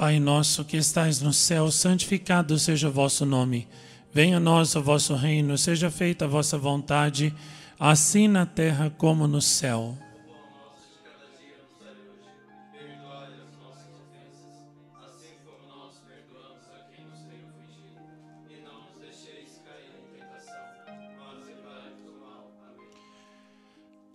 Pai nosso que estais no céu, santificado seja o vosso nome. Venha a nós o vosso reino, seja feita a vossa vontade, assim na terra como no céu.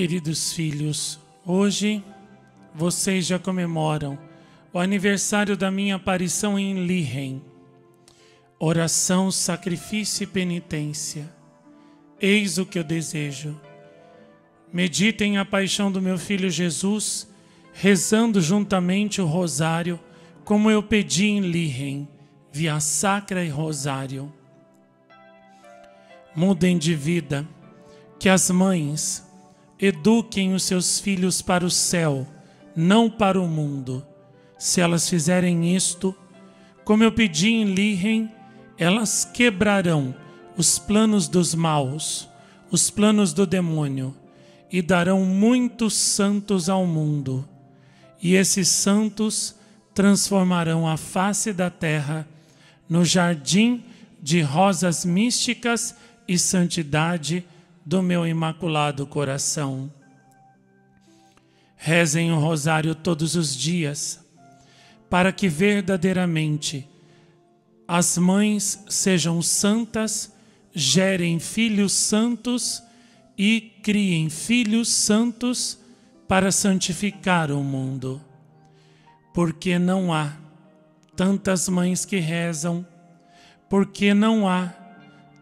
Queridos filhos, hoje vocês já comemoram o aniversário da minha aparição em Lihen. Oração, sacrifício e penitência. Eis o que eu desejo. Meditem a paixão do meu filho Jesus, rezando juntamente o rosário, como eu pedi em Lihen, via sacra e rosário. Mudem de vida, que as mães eduquem os seus filhos para o céu, não para o mundo. Se elas fizerem isto, como eu pedi em Lihen, elas quebrarão os planos dos maus, os planos do demônio, e darão muitos santos ao mundo. E esses santos transformarão a face da terra no jardim de rosas místicas e santidade do meu imaculado coração. Rezem o rosário todos os dias, para que verdadeiramente as mães sejam santas, gerem filhos santos e criem filhos santos para santificar o mundo. Porque não há tantas mães que rezam, porque não há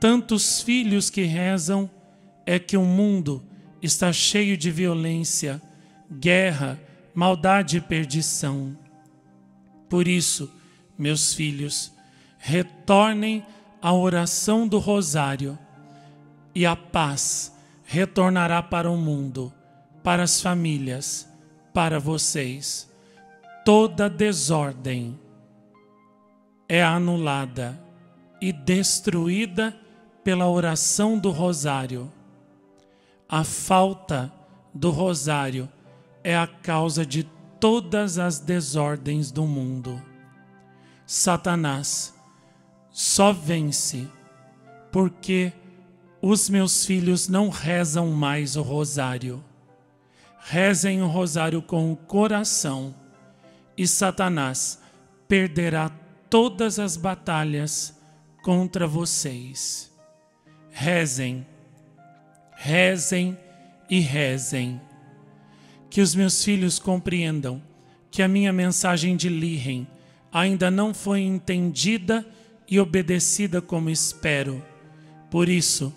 tantos filhos que rezam é que o mundo está cheio de violência, guerra, maldade e perdição. Por isso, meus filhos, retornem a oração do rosário e a paz retornará para o mundo, para as famílias, para vocês. Toda desordem é anulada e destruída pela oração do rosário. A falta do rosário é a causa de todas as desordens do mundo. Satanás só vence porque os meus filhos não rezam mais o rosário. Rezem o rosário com o coração e Satanás perderá todas as batalhas contra vocês. Rezem, rezem e rezem. Que os meus filhos compreendam que a minha mensagem de Lihem ainda não foi entendida e obedecida como espero. Por isso,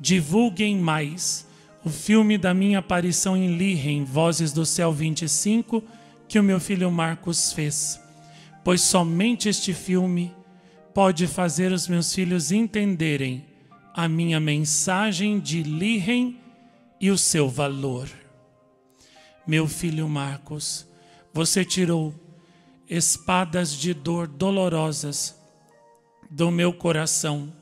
divulguem mais o filme da minha aparição em Lihem, Vozes do Céu 25, que o meu filho Marcos fez, pois somente este filme pode fazer os meus filhos entenderem a minha mensagem de Lihem e o seu valor. Meu filho Marcos, você tirou espadas de dor dolorosas do meu coração,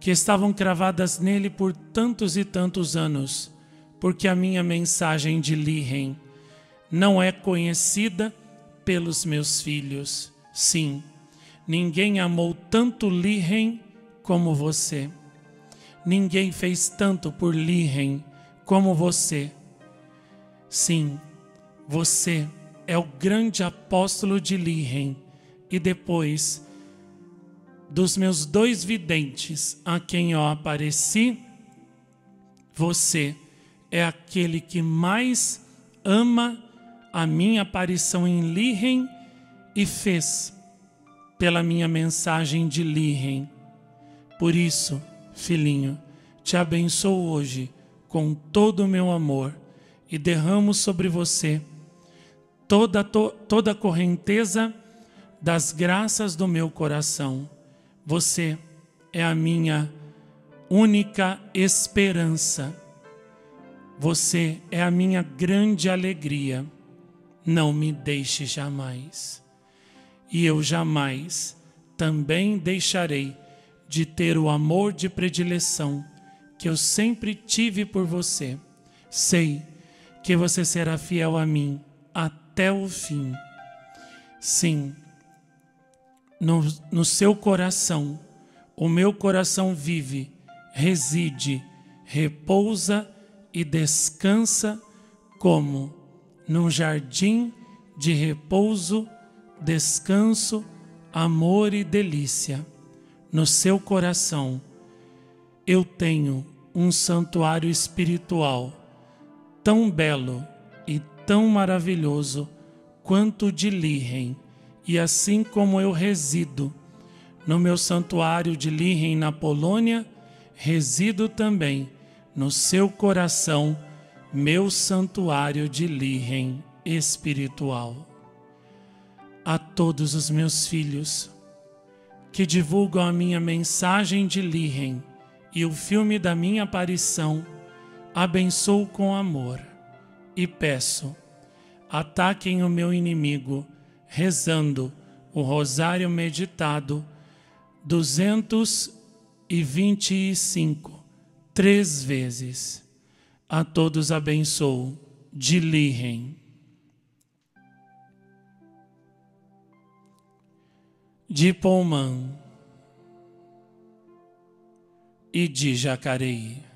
que estavam cravadas nele por tantos e tantos anos, porque a minha mensagem de Lihem não é conhecida pelos meus filhos. Sim, ninguém amou tanto Lihem como você. Ninguém fez tanto por Lihem como você. Sim, você é o grande apóstolo de Lihem e depois dos meus dois videntes a quem eu apareci, você é aquele que mais ama a minha aparição em Lihem e fez pela minha mensagem de Lihem. Por isso, filhinho, te abençoo hoje com todo o meu amor e derramo sobre você toda, to, toda a correnteza das graças do meu coração você é a minha única esperança. Você é a minha grande alegria. Não me deixe jamais. E eu jamais também deixarei de ter o amor de predileção que eu sempre tive por você. Sei que você será fiel a mim até o fim. Sim, no, no seu coração, o meu coração vive, reside, repousa e descansa como num jardim de repouso, descanso, amor e delícia. No seu coração, eu tenho um santuário espiritual tão belo e tão maravilhoso quanto de Lihem e assim como eu resido no meu santuário de Lihem na Polônia, resido também no seu coração, meu santuário de Lihem espiritual. A todos os meus filhos que divulgam a minha mensagem de Lihem e o filme da minha aparição, abençoo com amor e peço, ataquem o meu inimigo rezando o rosário meditado 225, três vezes. A todos abençoo, de Lihem. De Pomã e de Jacareí.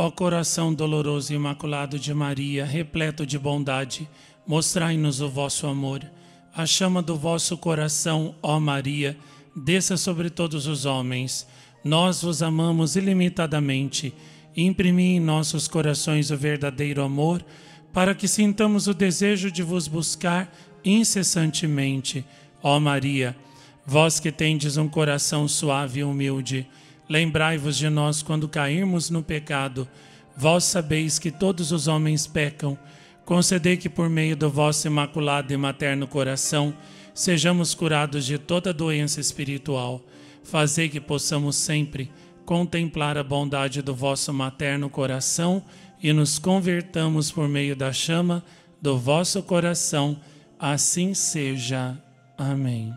Ó coração doloroso e imaculado de Maria, repleto de bondade, mostrai-nos o vosso amor. A chama do vosso coração, ó Maria, desça sobre todos os homens. Nós vos amamos ilimitadamente. Imprimi em nossos corações o verdadeiro amor, para que sintamos o desejo de vos buscar incessantemente. Ó Maria, vós que tendes um coração suave e humilde, lembrai-vos de nós quando cairmos no pecado. Vós sabeis que todos os homens pecam Concedei que, por meio do vosso imaculado e materno coração, sejamos curados de toda doença espiritual. Fazei que possamos sempre contemplar a bondade do vosso materno coração e nos convertamos por meio da chama do vosso coração. Assim seja. Amém.